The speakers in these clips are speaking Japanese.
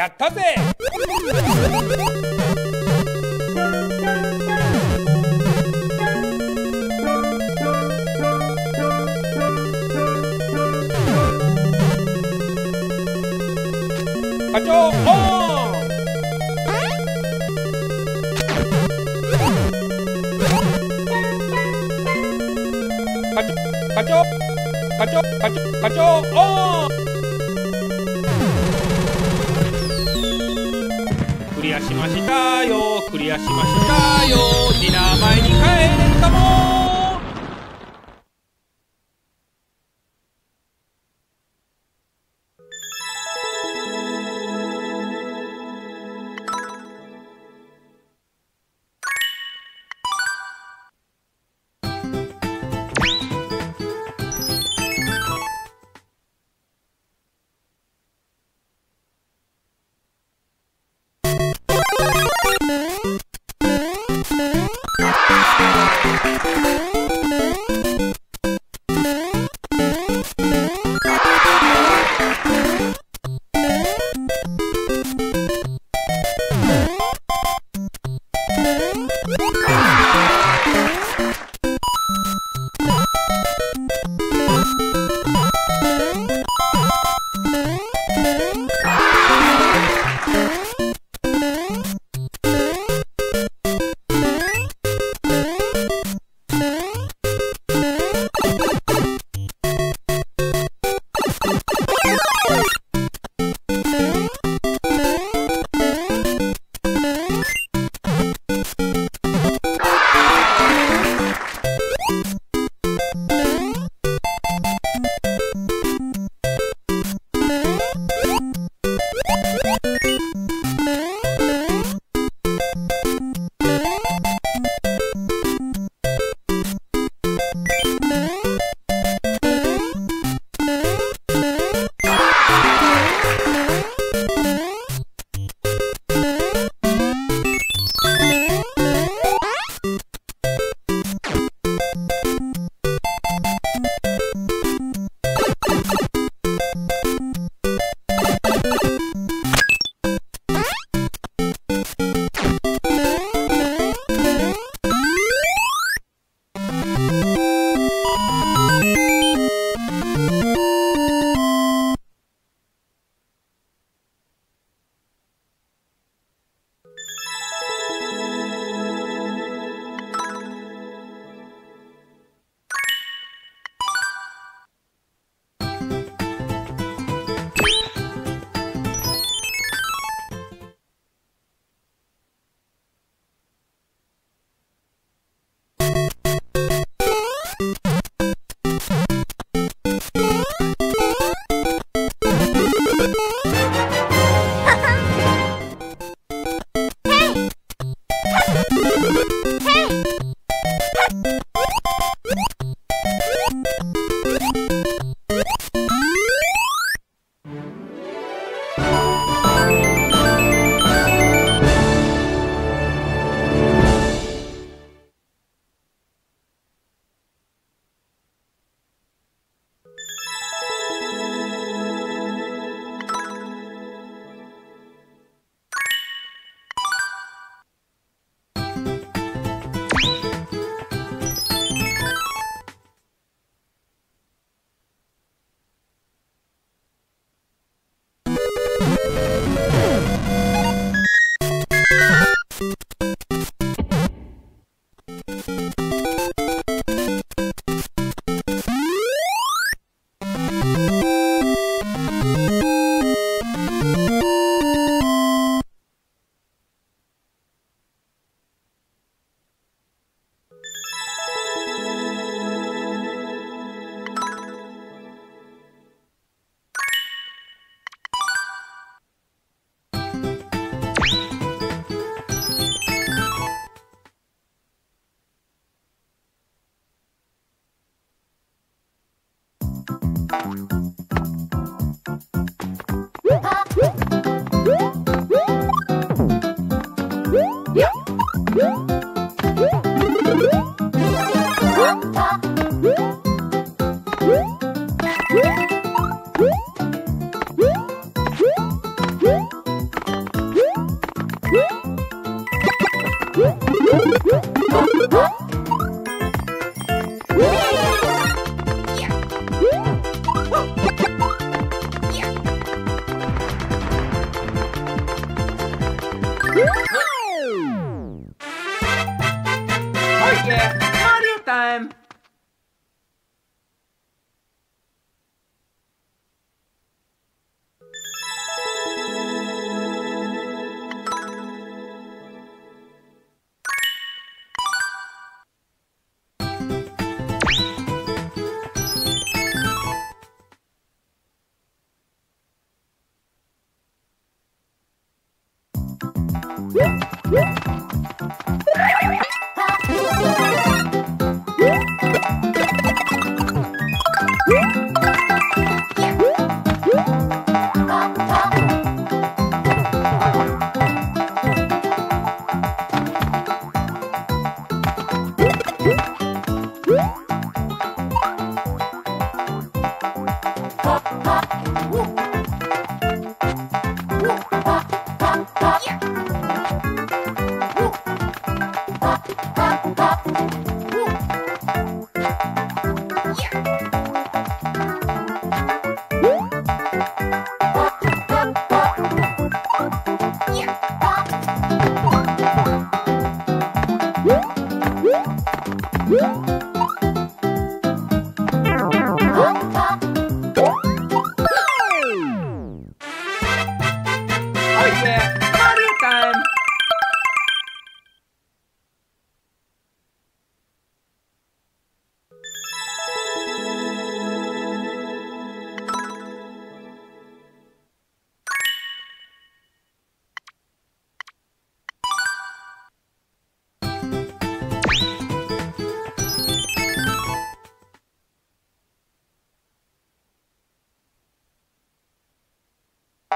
やったぜ！課長オン！課長課長課長課長オン！クリしましたよ。クリアしましたよ。ディナー前に帰れるかも。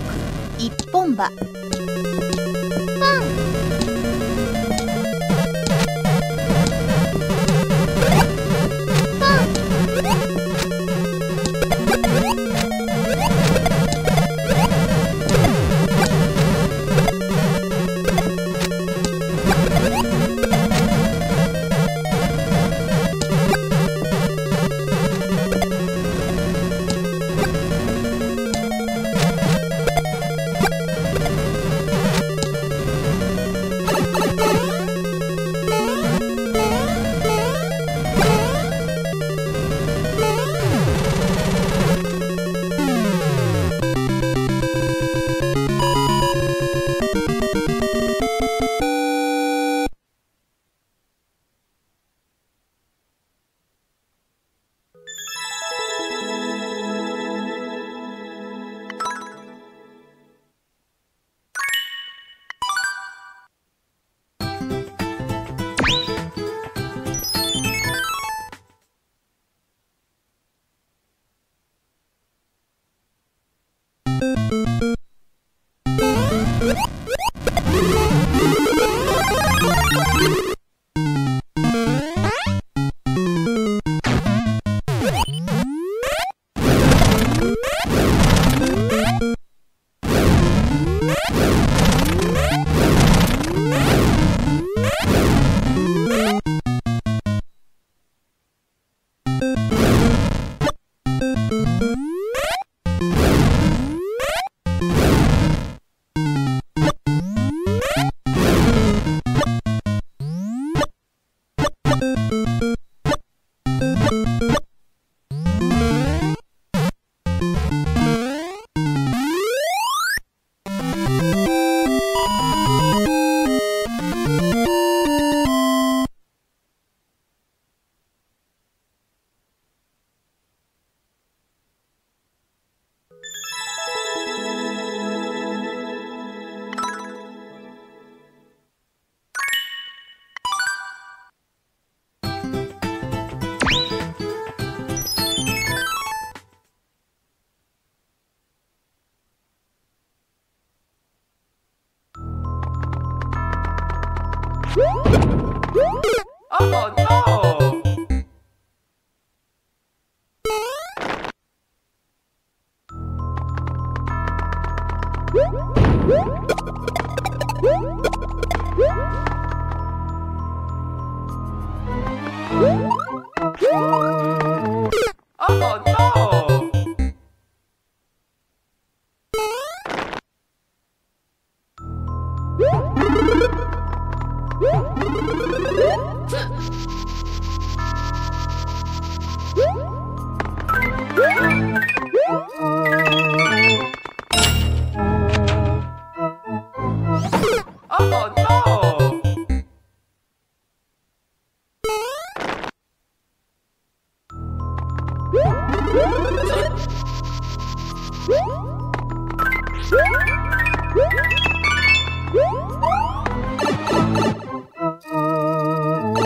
3曲一本歯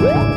Woo!